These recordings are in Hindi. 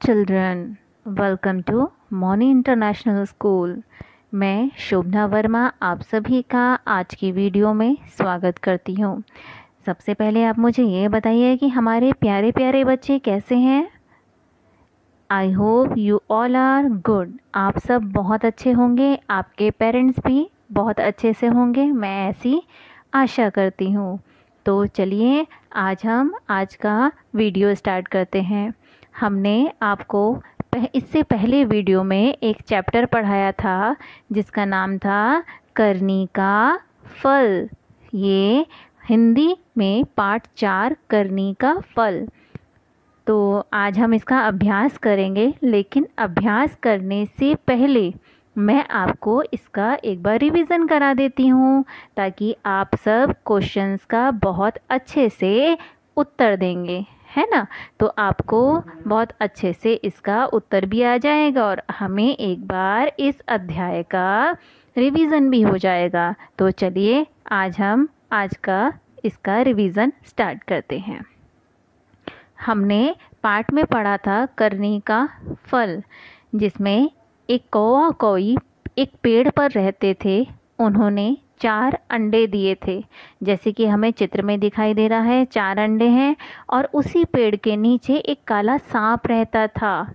children, welcome to Moni international school मैं शोभना वर्मा आप सभी का आज की वीडियो में स्वागत करती हूँ। सबसे पहले आप मुझे ये बताइए कि हमारे प्यारे प्यारे बच्चे कैसे हैं? I hope you all are good आप सब बहुत अच्छे होंगे आपके पेरेंट्स भी बहुत अच्छे से होंगे मैं ऐसी आशा करती हूँ। तो चलिए आज हम आज का वीडियो स्टार्ट करते हैं। हमने आपको पह, इससे पहले वीडियो में एक चैप्टर पढ़ाया था जिसका नाम था करनी का फल। ये हिंदी में पार्ट चार करनी का फल। तो आज हम इसका अभ्यास करेंगे लेकिन अभ्यास करने से पहले मैं आपको इसका एक बार रिवीजन करा देती हूँ ताकि आप सब क्वेश्चंस का बहुत अच्छे से उत्तर देंगे। है ना? तो आपको बहुत अच्छे से इसका उत्तर भी आ जाएगा और हमें एक बार इस अध्याय का रिवीजन भी हो जाएगा। तो चलिए, आज हम, आज का इसका रिवीजन स्टार्ट करते हैं। हमने पाठ में पढ़ा था करनी का फल, जिसमें एक कौआ कौई एक पेड़ पर रहते थे। उन्होंने चार अंडे दिए थे। जैसे कि हमें चित्र में दिखाई दे रहा है, चार अंडे हैं और उसी पेड़ के नीचे एक काला सांप रहता था।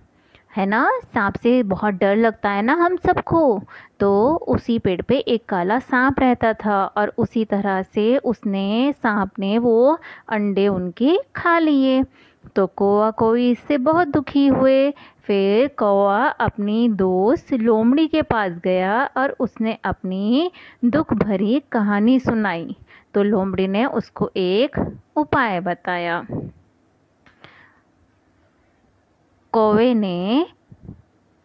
है ना? सांप से बहुत डर लगता है ना हम सबको। तो उसी पेड़ पे एक काला सांप रहता था और उसी तरह से उसने, सांप ने वो अंडे उनके खा लिए। तो कौआ कोई इससे बहुत दुखी हुए फिर कौआ अपनी दोस्त लोमड़ी के पास गया और उसने अपनी दुख भरी कहानी सुनाई। तो लोमड़ी ने उसको एक उपाय बताया। कौवे ने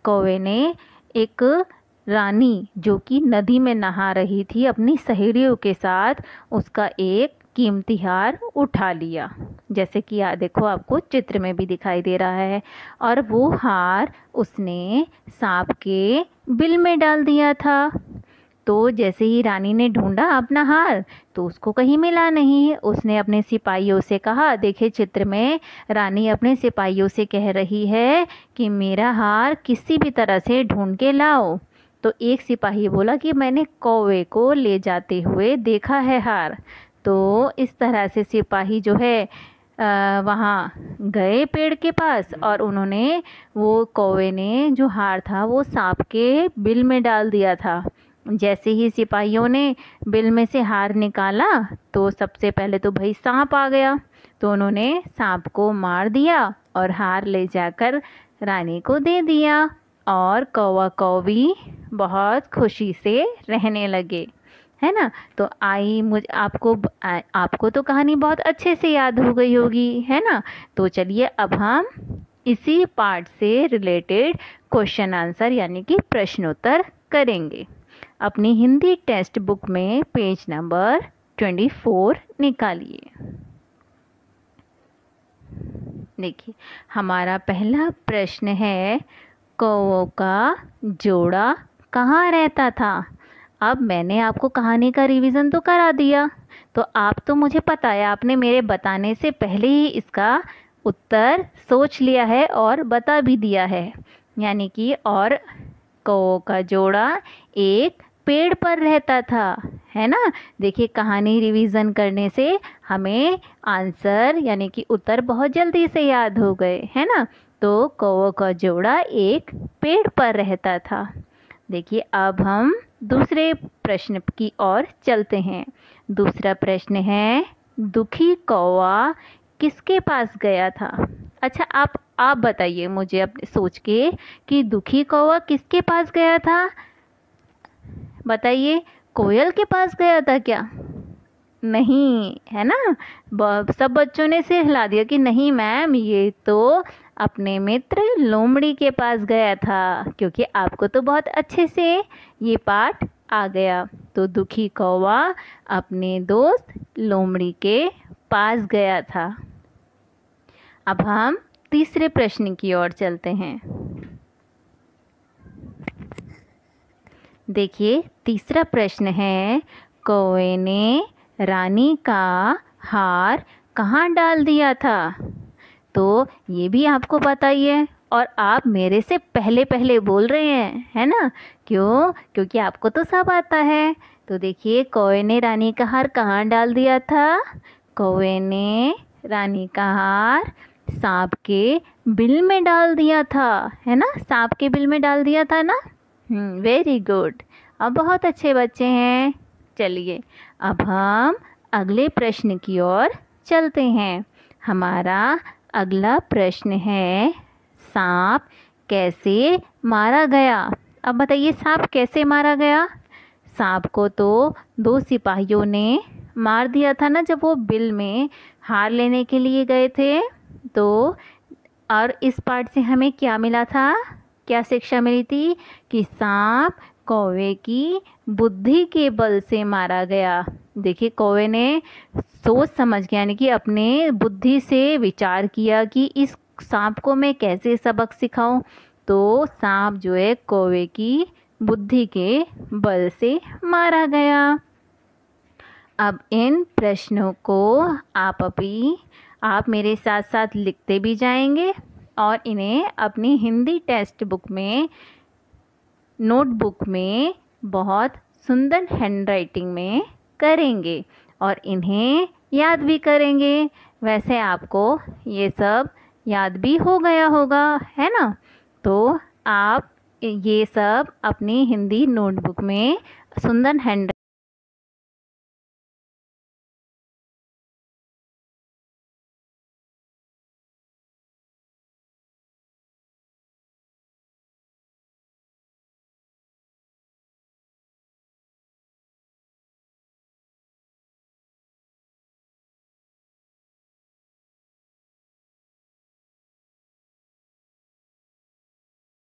कौवे ने एक रानी जो कि नदी में नहा रही थी, अपनी सहेलियों के साथ उसका एक कीमती हार उठा लिया। जैसे कि देखो, आपको चित्र में भी दिखाई दे रहा है। और वो हार उसने सांप के बिल में डाल दिया था। तो जैसे ही रानी ने ढूंढा अपना हार तो उसको कहीं मिला नहीं। उसने अपने सिपाहियों से कहा, देखे, चित्र में रानी अपने सिपाहियों से कह रही है कि मेरा हार किसी भी तरह से ढूंढ के लाओ। तो एक सिपाही बोला कि, मैंने कौवे को ले जाते हुए देखा है हार। तो इस तरह से सिपाही जो है वहाँ गए पेड़ के पास और उन्होंने वो कौवे ने जो हार था वो सांप के बिल में डाल दिया था। जैसे ही सिपाहियों ने बिल में से हार निकाला तो सबसे पहले तो भाई सांप आ गया। तो उन्होंने सांप को मार दिया और हार ले जाकर रानी को दे दिया और कौवा कौवी बहुत खुशी से रहने लगे। है ना? तो आई मुझ, आपको आपको तो कहानी बहुत अच्छे से याद हो गई होगी, है ना? तो चलिए अब हम इसी पार्ट से रिलेटेड क्वेश्चन आंसर यानी कि प्रश्नोत्तर करेंगे। अपनी हिंदी टेक्स्ट बुक में पेज नंबर ट्वेंटी फोर निकालिए। देखिए, हमारा पहला प्रश्न है, कौओं का जोड़ा कहाँ रहता था? अब मैंने आपको कहानी का रिवीजन तो करा दिया। तो आप तो मुझे पता है, आपने मेरे बताने से पहले ही इसका उत्तर सोच लिया है और बता भी दिया है। यानी कि और कौ का जोड़ा एक पेड़ पर रहता था, है ना? देखिए, कहानी रिवीजन करने से हमें आंसर यानी कि उत्तर बहुत जल्दी से याद हो गए, है ना? तो कौ का जोड़ा एक पेड़ पर रहता था। देखिए, अब हम दूसरे प्रश्न की ओर चलते हैं। दूसरा प्रश्न है, दुखी कौवा किसके पास गया था? अच्छा आप आप बताइए मुझे अपने सोच के कि दुखी कौवा किसके पास गया था? बताइए, कोयल के पास गया था क्या? नहीं, है ना? सब बच्चों ने से हिला दिया कि, नहीं मैम, ये तो अपने मित्र लोमड़ी के पास गया था, क्योंकि आपको तो बहुत अच्छे से ये पाठ आ गया। तो दुखी कौवा अपने दोस्त लोमड़ी के पास गया था। अब हम तीसरे प्रश्न की ओर चलते हैं। देखिए, तीसरा प्रश्न है कौए ने रानी का हार कहाँ डाल दिया था? तो ये भी आपको पता ही है। और आप मेरे से पहले पहले बोल रहे हैं, है ना? क्यों? क्योंकि आपको तो सब आता है। तो देखिए कौए ने रानी का हार कहाँ डाल दिया था? कौए ने रानी का हार सांप के बिल में डाल दिया था, है ना? सांप के बिल में डाल दिया था ना? वेरी गुड अब बहुत अच्छे बच्चे हैं। चलिए, अब हम अगले प्रश्न की ओर चलते हैं। हमारा अगला प्रश्न है, सांप कैसे मारा गया? अब बताइए, सांप कैसे मारा गया? सांप को तो दो सिपाहियों ने मार दिया था ना, जब वो बिल में हार लेने के लिए गए थे। तो और इस पार्ट से हमें क्या मिला था? क्या शिक्षा मिली थी? कि सांप कौवे की बुद्धि के बल से मारा गया। देखिए, कौवे ने सोच समझ के, यानी कि अपने बुद्धि से विचार किया कि इस सांप को मैं कैसे सबक सिखाऊं तो सांप जो है कौवे की बुद्धि के बल से मारा गया। अब इन प्रश्नों को आप अभी, आप मेरे साथ साथ लिखते भी जाएँगे और इन्हें अपनी हिंदी टेक्स्ट बुक में, नोटबुक में बहुत सुंदर हैंडराइटिंग में करेंगे और इन्हें याद भी करेंगे। वैसे आपको ये सब याद भी हो गया होगा, है ना? तो आप ये सब अपनी हिंदी नोटबुक में सुंदर हैंड